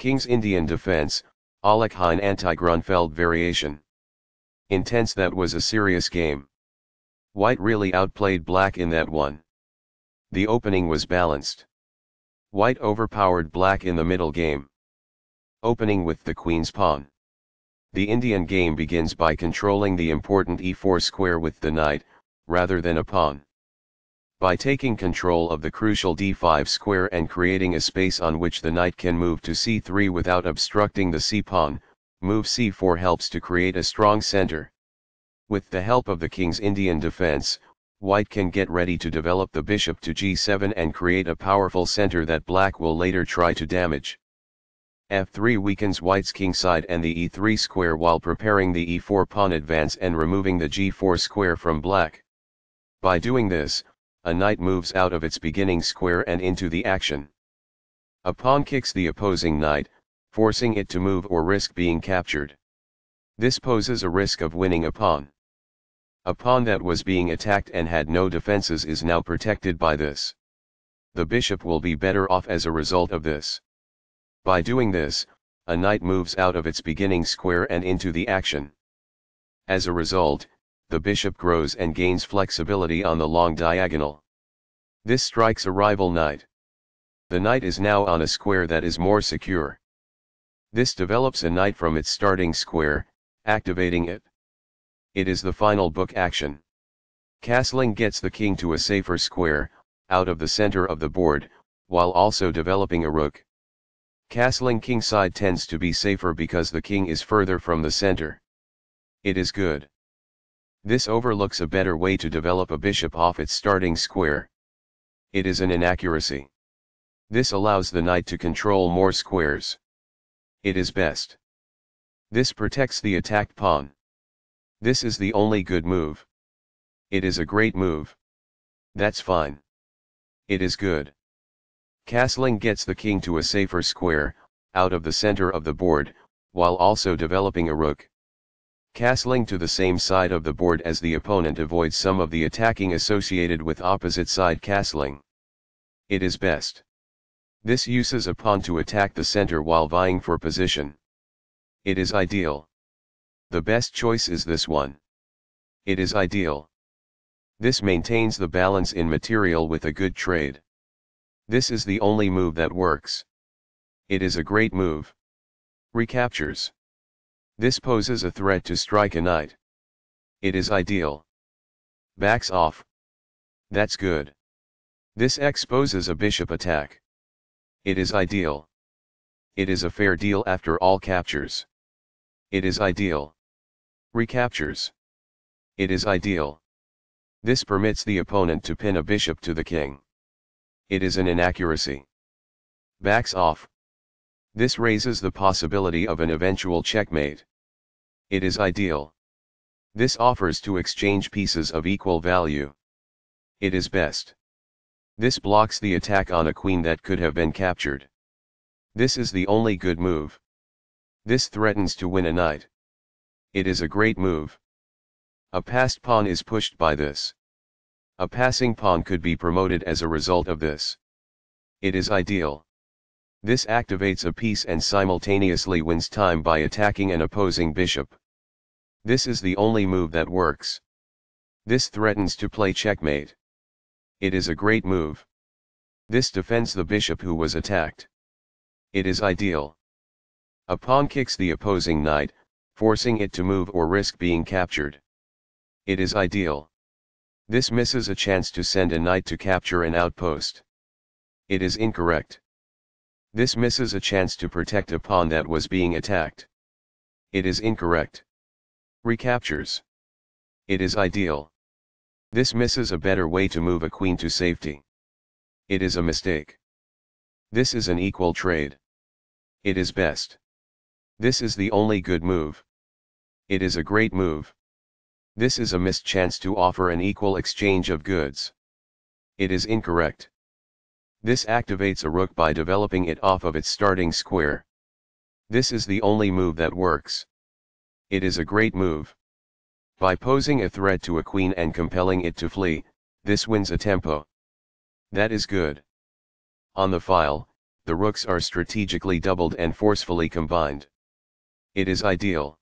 King's Indian defense, Alekhine anti-Grunfeld variation. Intense that was a serious game. White really outplayed black in that one. The opening was balanced. White overpowered black in the middle game. Opening with the queen's pawn. The Indian game begins by controlling the important e4 square with the knight, rather than a pawn. By taking control of the crucial d5 square and creating a space on which the knight can move to c3 without obstructing the c-pawn, move c4 helps to create a strong center. With the help of the king's Indian defense, white can get ready to develop the bishop to g7 and create a powerful center that black will later try to damage. f3 weakens white's kingside and the e3 square while preparing the e4 pawn advance and removing the g4 square from black. By doing this, a knight moves out of its beginning square and into the action. A pawn kicks the opposing knight, forcing it to move or risk being captured. This poses a risk of winning a pawn. A pawn that was being attacked and had no defenses is now protected by this. The bishop will be better off as a result of this. By doing this, a knight moves out of its beginning square and into the action. As a result, the bishop grows and gains flexibility on the long diagonal. This strikes a rival knight. The knight is now on a square that is more secure. This develops a knight from its starting square, activating it. It is the final book action. Castling gets the king to a safer square, out of the center of the board, while also developing a rook. Castling kingside tends to be safer because the king is further from the center. It is good. This overlooks a better way to develop a bishop off its starting square. It is an inaccuracy. This allows the knight to control more squares. It is best. This protects the attacked pawn. This is the only good move. It is a great move. That's fine. It is good. Castling gets the king to a safer square, out of the center of the board, while also developing a rook. Castling to the same side of the board as the opponent avoids some of the attacking associated with opposite side castling. It is best. This uses a pawn to attack the center while vying for position. It is ideal. The best choice is this one. It is ideal. This maintains the balance in material with a good trade. This is the only move that works. It is a great move. Recaptures. This poses a threat to strike a knight. It is ideal. Backs off. That's good. This exposes a bishop attack. It is ideal. It is a fair deal after all captures. It is ideal. Recaptures. It is ideal. This permits the opponent to pin a bishop to the king. It is an inaccuracy. Backs off. This raises the possibility of an eventual checkmate. It is ideal. This offers to exchange pieces of equal value. It is best. This blocks the attack on a queen that could have been captured. This is the only good move. This threatens to win a knight. It is a great move. A passed pawn is pushed by this. A passing pawn could be promoted as a result of this. It is ideal. This activates a piece and simultaneously wins time by attacking an opposing bishop. This is the only move that works. This threatens to play checkmate. It is a great move. This defends the bishop who was attacked. It is ideal. A pawn kicks the opposing knight, forcing it to move or risk being captured. It is ideal. This misses a chance to send a knight to capture an outpost. It is incorrect. This misses a chance to protect a pawn that was being attacked. It is incorrect. Recaptures. It is ideal. This misses a better way to move a queen to safety. It is a mistake. This is an equal trade. It is best. This is the only good move. It is a great move. This is a missed chance to offer an equal exchange of goods. It is incorrect. This activates a rook by developing it off of its starting square. This is the only move that works. It is a great move. By posing a threat to a queen and compelling it to flee, this wins a tempo. That is good. On the file, the rooks are strategically doubled and forcefully combined. It is ideal.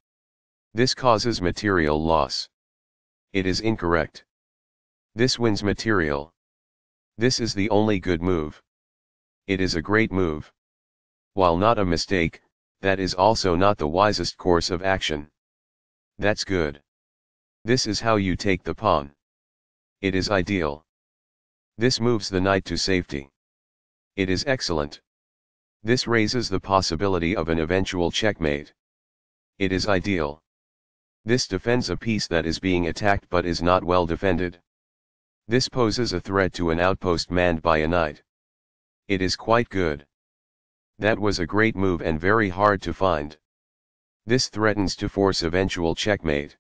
This causes material loss. It is incorrect. This wins material. This is the only good move. It is a great move. While not a mistake, that is also not the wisest course of action. That's good. This is how you take the pawn. It is ideal. This moves the knight to safety. It is excellent. This raises the possibility of an eventual checkmate. It is ideal. This defends a piece that is being attacked but is not well defended. This poses a threat to an outpost manned by a knight. It is quite good. That was a great move and very hard to find. This threatens to force eventual checkmate.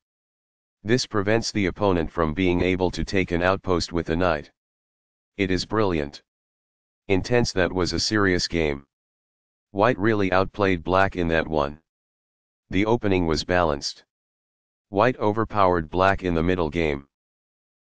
This prevents the opponent from being able to take an outpost with a knight. It is brilliant. Intense that was a serious game. White really outplayed black in that one. The opening was balanced. White overpowered black in the middle game.